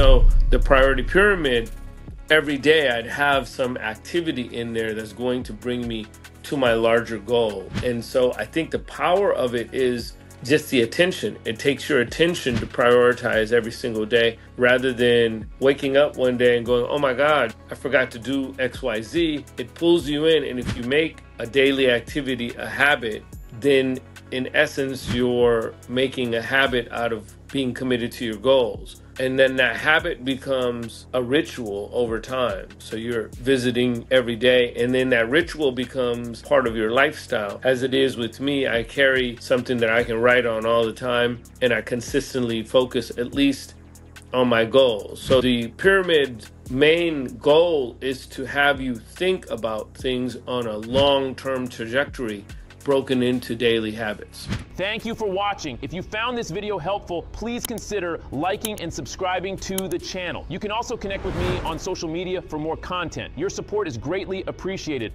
So the priority pyramid, every day I'd have some activity in there that's going to bring me to my larger goal. And so I think the power of it is just the attention. It takes your attention to prioritize every single day rather than waking up one day and going, oh my God, I forgot to do XYZ. It pulls you in. And if you make a daily activity a habit, then in essence, you're making a habit out of being committed to your goals. And then that habit becomes a ritual over time. So you're visiting every day, and then that ritual becomes part of your lifestyle. As it is with me, I carry something that I can write on all the time, and I consistently focus at least on my goals. So the pyramid main goal is to have you think about things on a long term trajectory broken into daily habits. Thank you for watching. If you found this video helpful, please consider liking and subscribing to the channel. You can also connect with me on social media for more content. Your support is greatly appreciated.